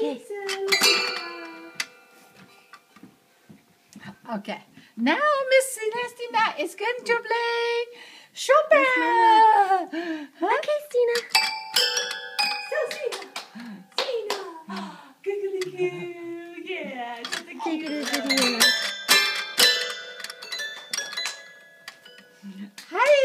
Okay. Okay. Now Miss Celestina is going to play Chopin. Huh? Okay, Stina. So Stina. Stina. Giggly Yeah, just a Giggly Hi.